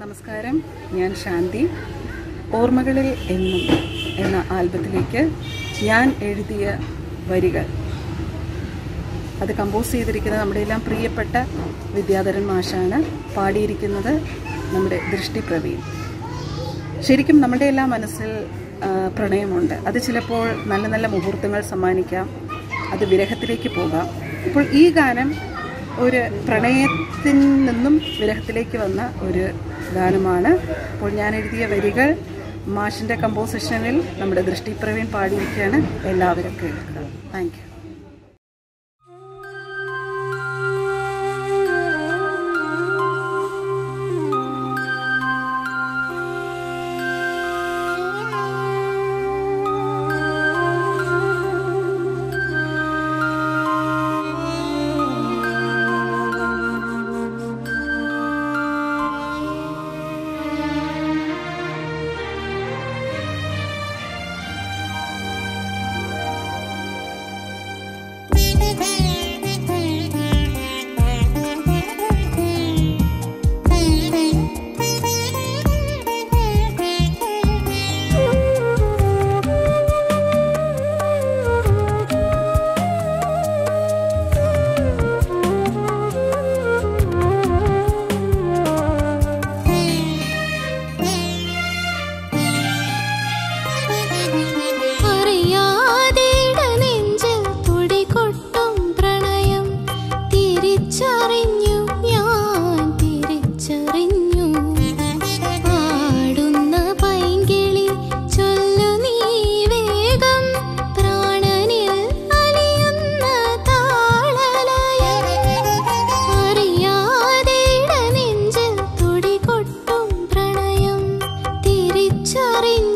നമസ്കാരം. ഞാൻ ശാന്തി. ഓർമ്മകളിൽ എന്നും എന്ന ആൽബത്തിലേക്ക് ഞാൻ എഴുതിയ വരികൾ. അത് കമ്പോസ് ചെയ്തിരിക്കുന്നത് നമ്മുടെ എല്ലാം പ്രിയപ്പെട്ട വിദ്യാധരൻ മാഷാണ് പാടിയിരിക്കുന്നത് നമ്മുടെ ദൃഷ്ടി പ്രവീൺ. ശരിക്കും നമ്മുടെ എല്ലാം മനസ്സിൽ പ്രണയമുണ്ട്. അത് ചിലപ്പോൾ നല്ല നല്ല മുഹൂർത്തങ്ങൾ സമ്മാനിക്കാം. അത് വിരഹത്തിലേക്ക് പോകാം. ഇപ്പോൾ ഈ ഗാനം ഒരു പ്രണയത്തിൽ നിന്നും വിരഹത്തിലേക്ക് വന്ന ഒരു ഗാനമാണ്. അപ്പോൾ ഞാൻ എഴുതിയ വരികൾ മാഷിന്റെ കമ്പോസിഷനിൽ നമ്മുടെ ദൃഷ്ടി പ്രവീൺ പാടിയിരിക്കുകയാണ്. എല്ലാവരും കേൾക്കുക. ചെറിഞ്ഞ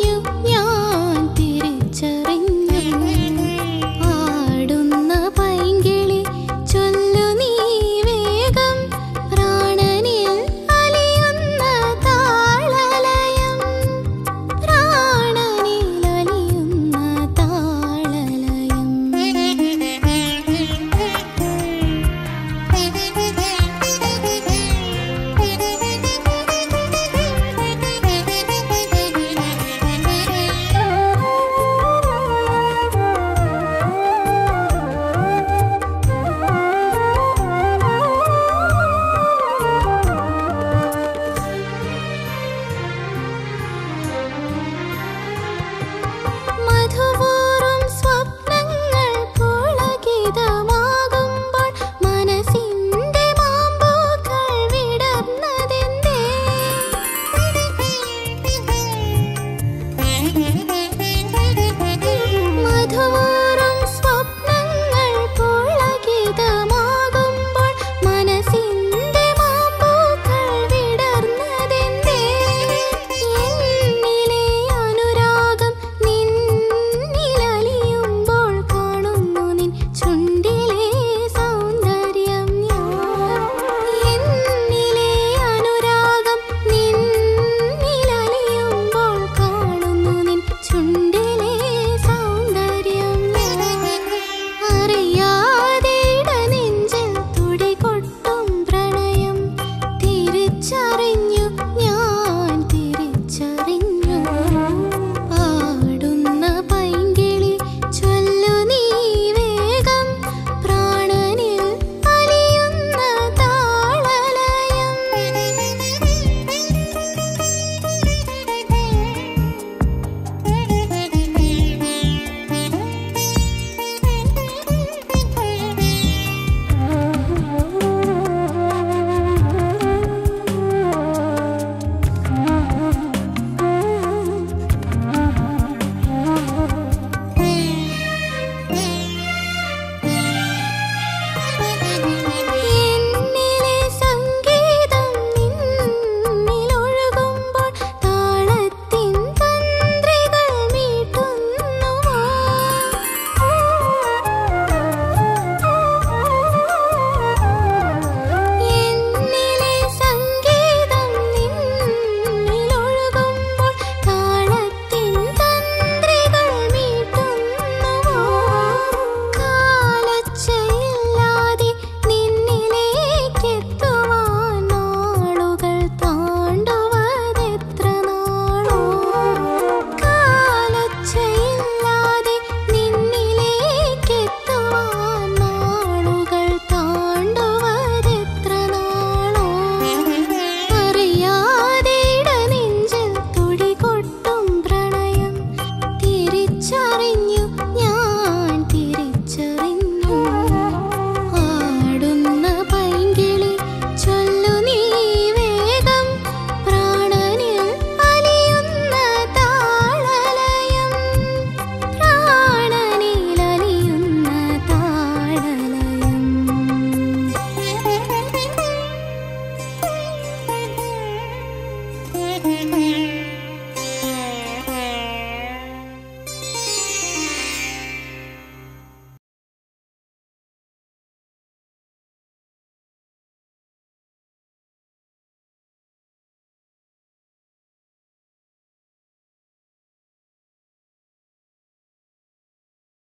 Mm-hmm.